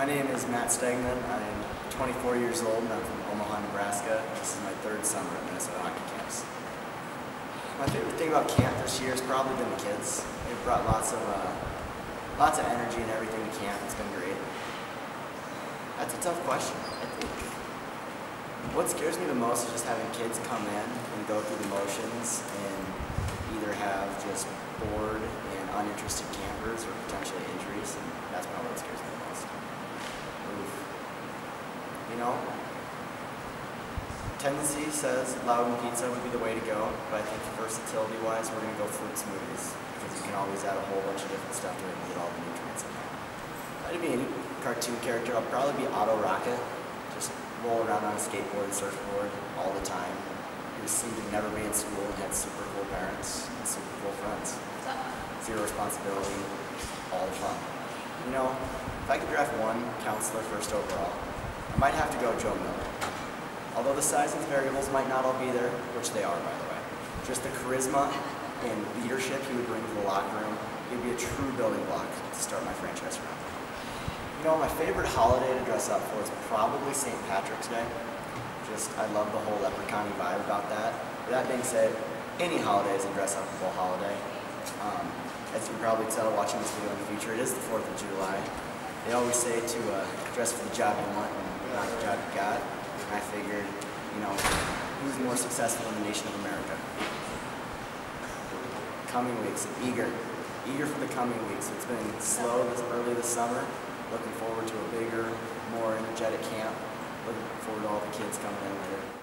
My name is Matt Stegman. I'm 24 years old and I'm from Omaha, Nebraska. This is my third summer at Minnesota Hockey Camps. My favorite thing about camp this year has probably been the kids. They've brought lots of uh, lots of energy and everything to camp. It's been great. That's a tough question. I think what scares me the most is just having kids come in and go through the motions and either have just bored and uninterested campers or potentially injuries, and that's probably what scares me the most. Oof. You know, tendency says Loudon Pizza would be the way to go, but I think versatility wise, we're going to go fruit smoothies because you can always add a whole bunch of different stuff to it and get all the nutrients in there. I'd be any cartoon character. I'll probably be Otto Rocket, just roll around on a skateboard and surfboard all the time. He seemed to never be in school and had super cool parents and super cool friends. Zero responsibility, all the fun. You know, if I could draft one counselor first overall, Miller. Although the size and variables might not all be there, which they are by the way, just the charisma and leadership he would bring to the locker room, he'd be a true building block to start my franchise around. You know, my favorite holiday to dress up for is probably St. Patrick's Day. Just, I love the whole leprechaun vibe about that. But that being said, any holiday is a dress up for holiday. Um, as you can probably tell watching this video in the future, it is the 4th of July. They always say to uh, dress for the job you want and you got. I figured, you know, who's more successful in the nation of America? Coming weeks, eager, eager for the coming weeks. It's been slow this early this summer. Looking forward to a bigger, more energetic camp. Looking forward to all the kids coming in later.